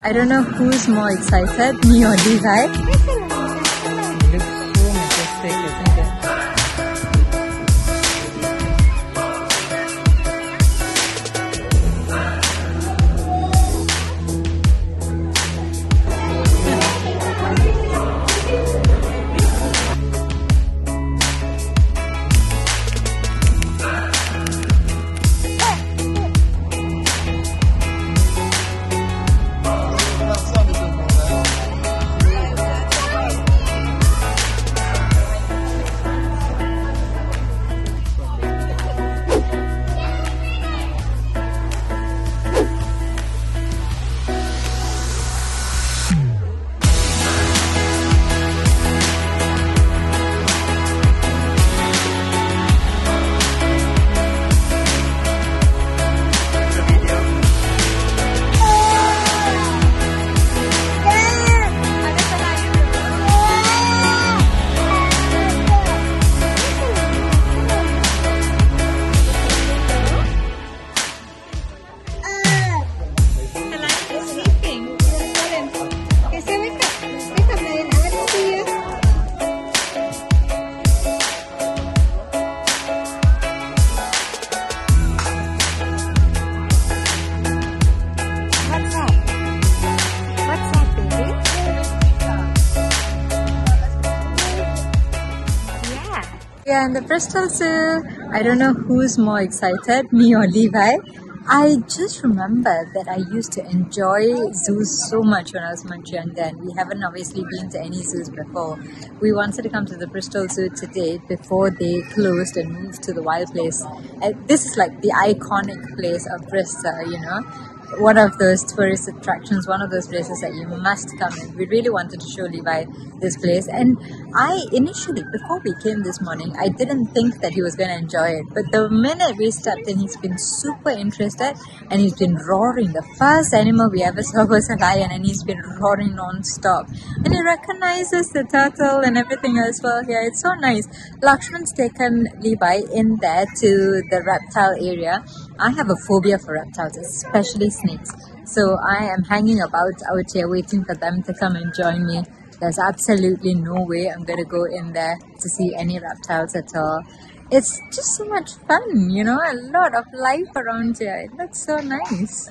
I don't know who's more excited, me or Levi. Yeah. In the Bristol Zoo. I don't know who's more excited, me or Levi. I just remember that I used to enjoy zoos so much when I was much younger, and we haven't obviously been to any zoos before. We wanted to come to the Bristol Zoo today before they closed and moved to the Wild Place. And this is like the iconic place of Bristol, you know one of those tourist attractions, one of those places that you must come in. We really wanted to show Levi this place, and I initially, before we came this morning, I didn't think that he was going to enjoy it. But the minute we stepped in, he's been super interested, and he's been roaring. The first animal we ever saw was a lion, and he's been roaring non-stop. And he recognizes the turtle and everything as well here. It's so nice. Lakshman's taken Levi in there to the reptile area. I have a phobia for reptiles, especially snakes. So I am hanging about out here waiting for them to come and join me. There's absolutely no way I'm going to go in there to see any reptiles at all. It's just so much fun, you know, a lot of life around here. It looks so nice.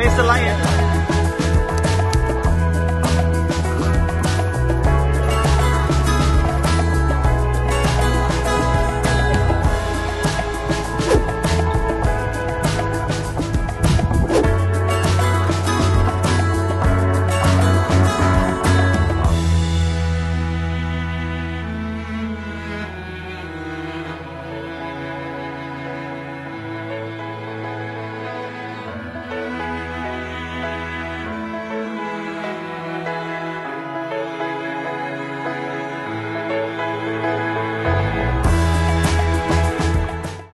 Where's the lion?